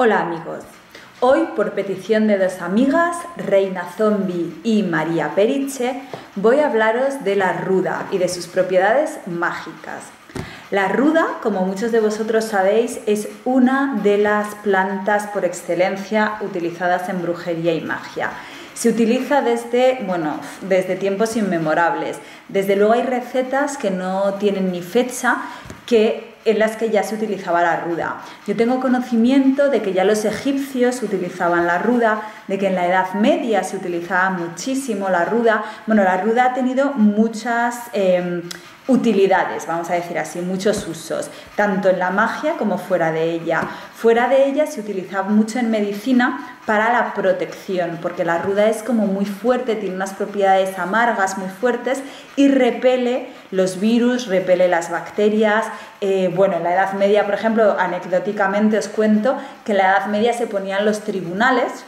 Hola amigos, hoy por petición de dos amigas, Reina Zombie y María Periche, voy a hablaros de la ruda y de sus propiedades mágicas. La ruda, como muchos de vosotros sabéis, es una de las plantas por excelencia utilizadas en brujería y magia. Se utiliza desde, bueno, desde tiempos inmemorables. Desde luego hay recetas que no tienen ni fecha que en las que ya se utilizaba la ruda. Yo tengo conocimiento de que ya los egipcios utilizaban la ruda, de que en la Edad Media se utilizaba muchísimo la ruda. Bueno, la ruda ha tenido muchas... Em, utilidades, vamos a decir así, muchos usos, tanto en la magia como fuera de ella. Fuera de ella se utilizaba mucho en medicina para la protección, porque la ruda es como muy fuerte, tiene unas propiedades amargas muy fuertes y repele los virus, repele las bacterias. Eh, bueno, en la Edad Media, por ejemplo, anecdóticamente os cuento que en la Edad Media se ponían los tribunales,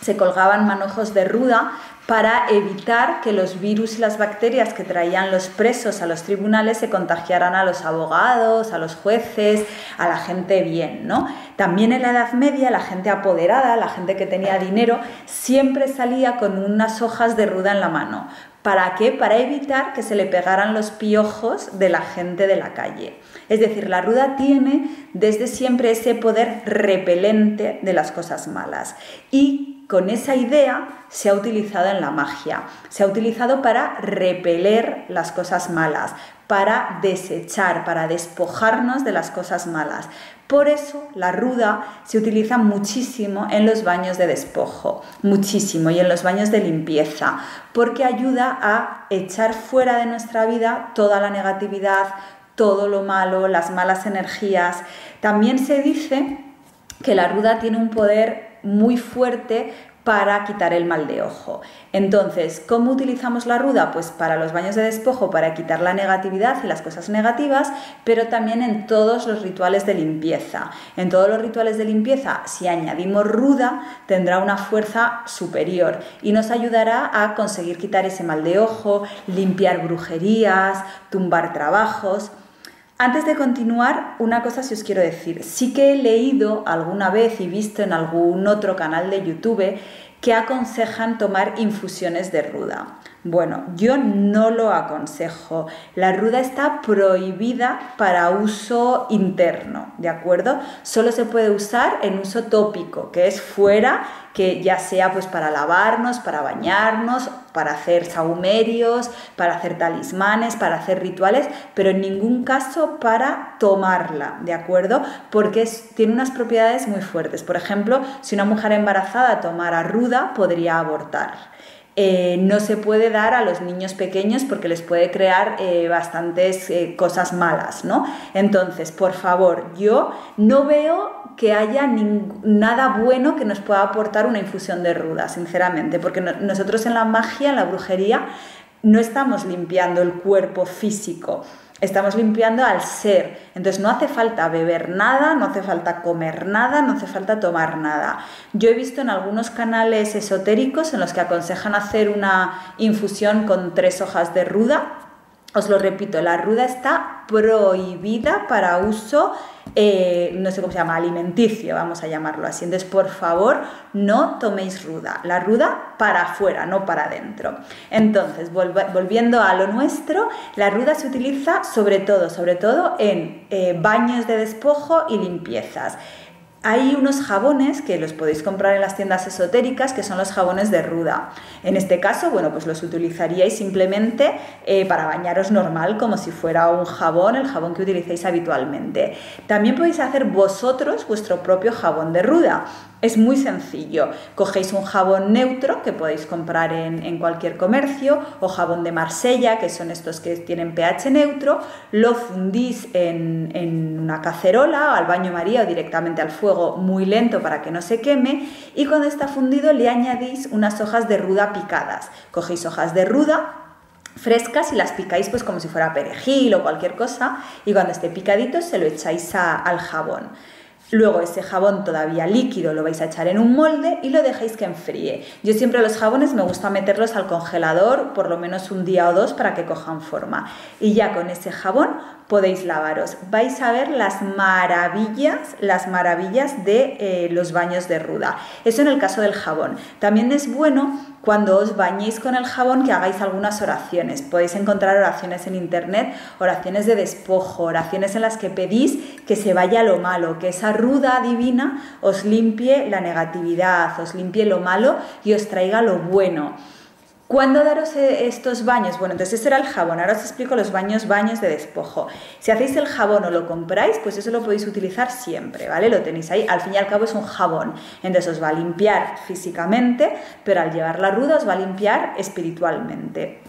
se colgaban manojos de ruda para evitar que los virus y las bacterias que traían los presos a los tribunales se contagiaran a los abogados, a los jueces, a la gente bien, ¿no? También en la Edad Media la gente apoderada, la gente que tenía dinero, siempre salía con unas hojas de ruda en la mano. ¿Para qué? Para evitar que se le pegaran los piojos de la gente de la calle. Es decir, la ruda tiene desde siempre ese poder repelente de las cosas malas. Y con esa idea se ha utilizado en la magia. Se ha utilizado para repeler las cosas malas, para desechar, para despojarnos de las cosas malas. Por eso la ruda se utiliza muchísimo en los baños de despojo, muchísimo, y en los baños de limpieza, porque ayuda a echar fuera de nuestra vida toda la negatividad, todo lo malo, las malas energías. También se dice que la ruda tiene un poder muy fuerte para quitar el mal de ojo. Entonces, ¿cómo utilizamos la ruda? Pues para los baños de despojo, para quitar la negatividad y las cosas negativas, pero también en todos los rituales de limpieza. En todos los rituales de limpieza, si añadimos ruda, tendrá una fuerza superior y nos ayudará a conseguir quitar ese mal de ojo, limpiar brujerías, tumbar trabajos. Antes de continuar, una cosa sí os quiero decir. Sí que he leído alguna vez y visto en algún otro canal de YouTube que aconsejan tomar infusiones de ruda. Bueno, yo no lo aconsejo. La ruda está prohibida para uso interno, ¿de acuerdo? Solo se puede usar en uso tópico, que es fuera, que ya sea pues para lavarnos, para bañarnos, para hacer saumerios, para hacer talismanes, para hacer rituales, pero en ningún caso para tomarla, ¿de acuerdo? Porque tiene unas propiedades muy fuertes. Por ejemplo, si una mujer embarazada tomara ruda, podría abortar. Eh, no se puede dar a los niños pequeños porque les puede crear eh, bastantes eh, cosas malas, ¿no? Entonces, por favor, yo no veo que haya nada bueno que nos pueda aportar una infusión de ruda, sinceramente, porque nosotros en la magia, en la brujería, no estamos limpiando el cuerpo físico, Estamos limpiando al ser. Entonces no hace falta beber nada, no hace falta comer nada, no hace falta tomar nada. Yo he visto en algunos canales esotéricos en los que aconsejan hacer una infusión con tres hojas de ruda. Os lo repito, la ruda está prohibida para uso eh, no sé cómo se llama, alimenticio, vamos a llamarlo así. Entonces, por favor, no toméis ruda. La ruda para afuera, no para adentro. Entonces, volviendo a lo nuestro, la ruda se utiliza sobre todo, sobre todo en eh, baños de despojo y limpiezas. Hay unos jabones que los podéis comprar en las tiendas esotéricas que son los jabones de ruda. En este caso, bueno, pues los utilizaríais simplemente eh, para bañaros normal, como si fuera un jabón, el jabón que utilizáis habitualmente. También podéis hacer vosotros vuestro propio jabón de ruda. Es muy sencillo. Cogéis un jabón neutro que podéis comprar en, cualquier comercio o jabón de Marsella, que son estos que tienen pH neutro, lo fundís en, una cacerola, al baño María o directamente al fuego muy lento para que no se queme y cuando está fundido le añadís unas hojas de ruda picadas. Cogéis hojas de ruda, frescas y las picáis pues como si fuera perejil o cualquier cosa y cuando esté picadito se lo echáis al jabón. Luego ese jabón todavía líquido lo vais a echar en un molde y lo dejáis que enfríe. Yo siempre los jabones me gusta meterlos al congelador por lo menos un día o dos para que cojan forma. Y ya con ese jabón podéis lavaros. Vais a ver las maravillas, las maravillas de eh, los baños de ruda. Eso en el caso del jabón. También es bueno cuando os bañéis con el jabón que hagáis algunas oraciones. Podéis encontrar oraciones en internet, oraciones de despojo, oraciones en las que pedís que se vaya lo malo, que esa ruda divina os limpie la negatividad, os limpie lo malo y os traiga lo bueno. ¿Cuándo daros estos baños? Bueno, entonces ese era el jabón. Ahora os explico los baños, baños de despojo. Si hacéis el jabón o lo compráis, pues eso lo podéis utilizar siempre, ¿vale? Lo tenéis ahí. Al fin y al cabo es un jabón. Entonces os va a limpiar físicamente, pero al llevar la ruda os va a limpiar espiritualmente.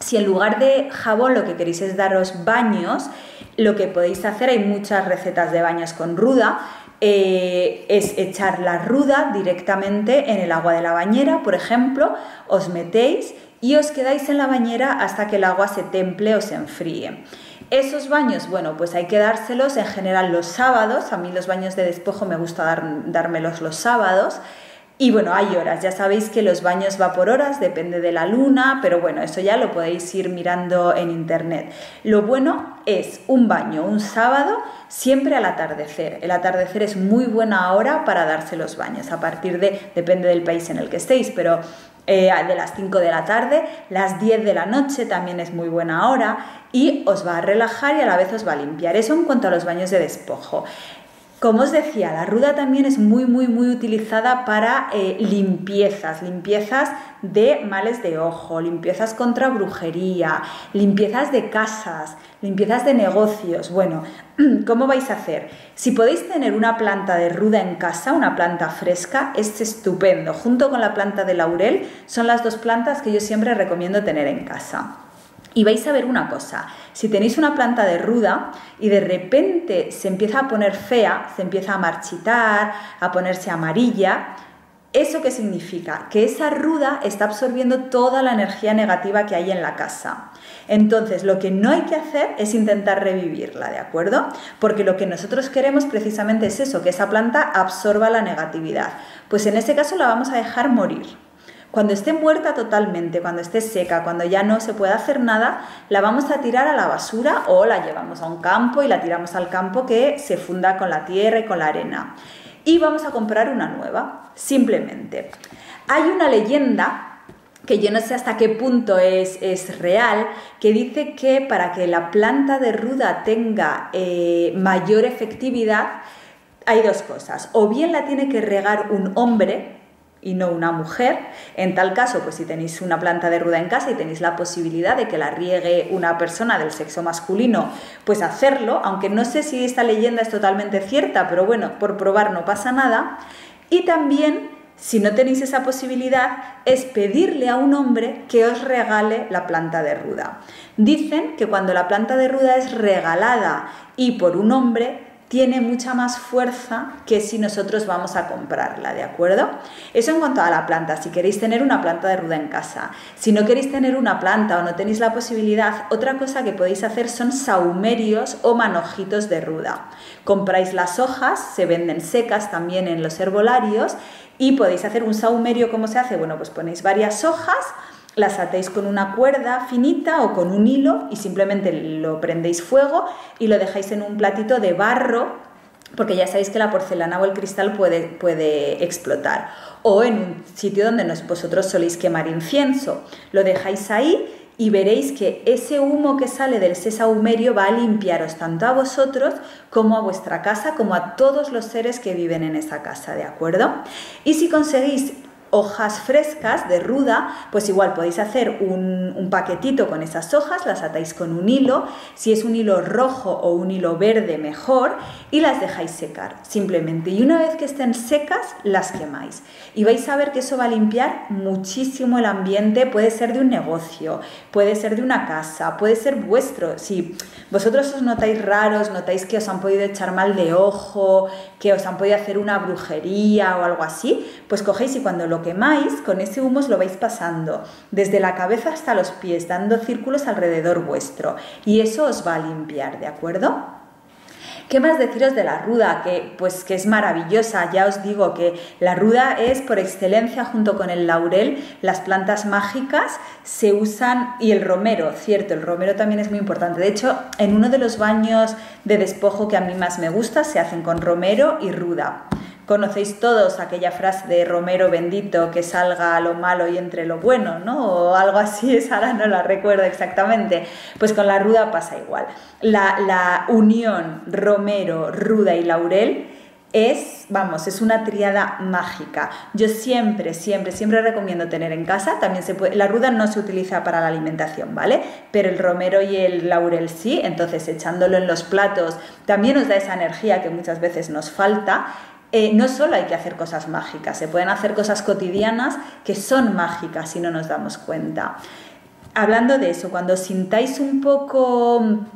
Si en lugar de jabón lo que queréis es daros baños, lo que podéis hacer, hay muchas recetas de baños con ruda, eh, es echar la ruda directamente en el agua de la bañera, por ejemplo, os metéis y os quedáis en la bañera hasta que el agua se temple o se enfríe. Esos baños, bueno, pues hay que dárselos en general los sábados, a mí los baños de despojo me gusta dar, dármelos los sábados, y bueno, hay horas, ya sabéis que los baños va por horas, depende de la luna, pero bueno, eso ya lo podéis ir mirando en internet. Lo bueno es un baño un sábado siempre al atardecer. El atardecer es muy buena hora para darse los baños, a partir de, depende del país en el que estéis, pero eh, de las 5 de la tarde, las 10 de la noche también es muy buena hora y os va a relajar y a la vez os va a limpiar. Eso en cuanto a los baños de despojo. Como os decía, la ruda también es muy, muy, muy utilizada para eh, limpiezas, limpiezas de males de ojo, limpiezas contra brujería, limpiezas de casas, limpiezas de negocios. Bueno, ¿cómo vais a hacer? Si podéis tener una planta de ruda en casa, una planta fresca, es estupendo. Junto con la planta de laurel son las dos plantas que yo siempre recomiendo tener en casa. Y vais a ver una cosa, si tenéis una planta de ruda y de repente se empieza a poner fea, se empieza a marchitar, a ponerse amarilla, ¿eso qué significa? Que esa ruda está absorbiendo toda la energía negativa que hay en la casa. Entonces, lo que no hay que hacer es intentar revivirla, ¿de acuerdo? Porque lo que nosotros queremos precisamente es eso, que esa planta absorba la negatividad. Pues en ese caso la vamos a dejar morir. Cuando esté muerta totalmente, cuando esté seca, cuando ya no se pueda hacer nada, la vamos a tirar a la basura o la llevamos a un campo y la tiramos al campo que se funda con la tierra y con la arena. Y vamos a comprar una nueva, simplemente. Hay una leyenda que yo no sé hasta qué punto es, es, real, que dice que para que la planta de ruda tenga eh, mayor efectividad, hay dos cosas. O bien la tiene que regar un hombre, y no una mujer. En tal caso, pues si tenéis una planta de ruda en casa y tenéis la posibilidad de que la riegue una persona del sexo masculino, pues hacerlo, aunque no sé si esta leyenda es totalmente cierta, pero bueno, por probar no pasa nada. Y también, si no tenéis esa posibilidad, es pedirle a un hombre que os regale la planta de ruda. Dicen que cuando la planta de ruda es regalada y por un hombre, tiene mucha más fuerza que si nosotros vamos a comprarla, ¿de acuerdo? Eso en cuanto a la planta, si queréis tener una planta de ruda en casa. Si no queréis tener una planta o no tenéis la posibilidad, otra cosa que podéis hacer son saumerios o manojitos de ruda. Compráis las hojas, se venden secas también en los herbolarios y podéis hacer un saumerio, ¿cómo se hace? Bueno, pues ponéis varias hojas, las atéis con una cuerda finita o con un hilo y simplemente lo prendéis fuego y lo dejáis en un platito de barro porque ya sabéis que la porcelana o el cristal puede, puede explotar. O en un sitio donde vosotros soléis quemar incienso. Lo dejáis ahí y veréis que ese humo que sale del sesahumerio va a limpiaros tanto a vosotros como a vuestra casa, como a todos los seres que viven en esa casa, ¿de acuerdo? Y si conseguís hojas frescas de ruda, pues igual podéis hacer un, paquetito con esas hojas, las atáis con un hilo, si es un hilo rojo o un hilo verde mejor, y las dejáis secar simplemente. Y una vez que estén secas, las quemáis. Y vais a ver que eso va a limpiar muchísimo el ambiente, puede ser de un negocio, puede ser de una casa, puede ser vuestro. Si vosotros os notáis raros, notáis que os han podido echar mal de ojo, que os han podido hacer una brujería o algo así, pues cogéis y cuando lo quemáis, con ese humo os lo vais pasando desde la cabeza hasta los pies, dando círculos alrededor vuestro. Y eso os va a limpiar, ¿de acuerdo? ¿Qué más deciros de la ruda? Que pues que es maravillosa. Ya os digo que la ruda es por excelencia junto con el laurel, las plantas mágicas se usan y el romero, cierto, el romero también es muy importante. De hecho, en uno de los baños de despojo que a mí más me gusta se hacen con romero y ruda. Conocéis todos aquella frase de Romero bendito que salga lo malo y entre lo bueno, ¿no? O algo así, esa ahora no la recuerdo exactamente. Pues con la ruda pasa igual. La, la unión Romero, ruda y laurel es, vamos, es una triada mágica. Yo siempre, siempre, siempre recomiendo tener en casa. También se puede, la ruda no se utiliza para la alimentación, ¿vale? Pero el romero y el laurel sí. Entonces, echándolo en los platos también nos da esa energía que muchas veces nos falta eh, no solo hay que hacer cosas mágicas, se pueden hacer cosas cotidianas que son mágicas si no nos damos cuenta. Hablando de eso, cuando sintáis un poco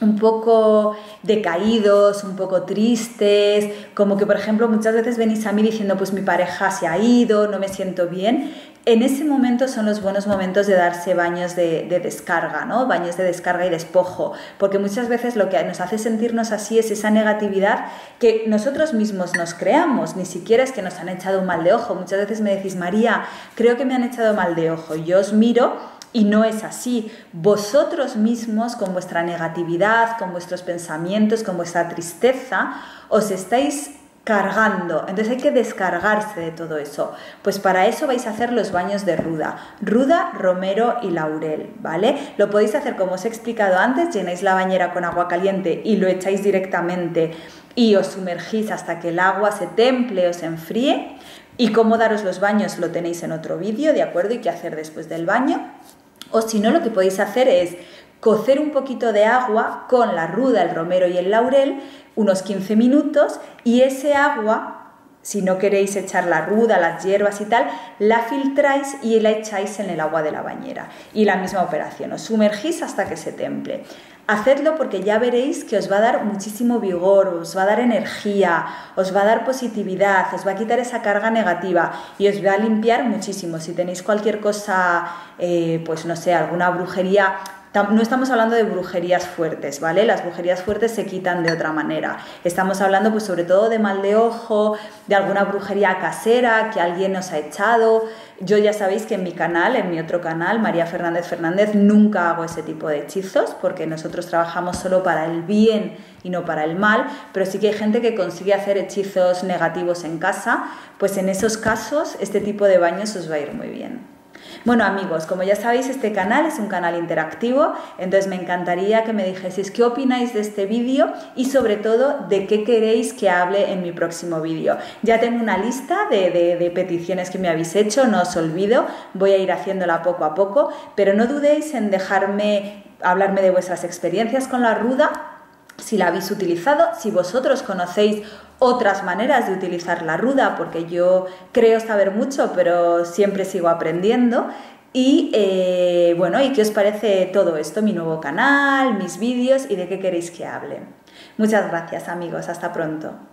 un poco decaídos, un poco tristes, como que por ejemplo muchas veces venís a mí diciendo pues mi pareja se ha ido, no me siento bien, en ese momento son los buenos momentos de darse baños de, descarga, ¿no? Baños de descarga y despojo, porque muchas veces lo que nos hace sentirnos así es esa negatividad que nosotros mismos nos creamos, ni siquiera es que nos han echado un mal de ojo. Muchas veces me decís, María, creo que me han echado mal de ojo. Yo os miro y no es así. Vosotros mismos, con vuestra negatividad, con vuestros pensamientos, con vuestra tristeza, os estáis cargando. Entonces hay que descargarse de todo eso. Pues para eso vais a hacer los baños de ruda. Ruda, romero y laurel, ¿vale? Lo podéis hacer como os he explicado antes, llenáis la bañera con agua caliente y lo echáis directamente y os sumergís hasta que el agua se temple o se enfríe. Y cómo daros los baños lo tenéis en otro vídeo, ¿de acuerdo? Y qué hacer después del baño. O si no, lo que podéis hacer es cocer un poquito de agua con la ruda, el romero y el laurel, unos 15 minutos, y ese agua si no queréis echar la ruda, las hierbas y tal, la filtráis y la echáis en el agua de la bañera. Y la misma operación, os sumergís hasta que se temple. Hacedlo porque ya veréis que os va a dar muchísimo vigor, os va a dar energía, os va a dar positividad, os va a quitar esa carga negativa y os va a limpiar muchísimo. Si tenéis cualquier cosa, eh, pues no sé, alguna brujería, no estamos hablando de brujerías fuertes, ¿vale? Las brujerías fuertes se quitan de otra manera. Estamos hablando pues sobre todo de mal de ojo, de alguna brujería casera que alguien nos ha echado. Yo ya sabéis que en mi canal, en mi otro canal, María Fernández Fernández, nunca hago ese tipo de hechizos porque nosotros trabajamos solo para el bien y no para el mal, pero sí que hay gente que consigue hacer hechizos negativos en casa, pues en esos casos este tipo de baños os va a ir muy bien. Bueno amigos, como ya sabéis, este canal es un canal interactivo, entonces me encantaría que me dijeseis qué opináis de este vídeo y sobre todo de qué queréis que hable en mi próximo vídeo. Ya tengo una lista de, peticiones que me habéis hecho, no os olvido, voy a ir haciéndola poco a poco, pero no dudéis en dejarme hablarme de vuestras experiencias con la ruda si la habéis utilizado, si vosotros conocéis otras maneras de utilizar la ruda, porque yo creo saber mucho, pero siempre sigo aprendiendo. Y eh, bueno, ¿y qué os parece todo esto? Mi nuevo canal, mis vídeos y de qué queréis que hable. Muchas gracias amigos, hasta pronto.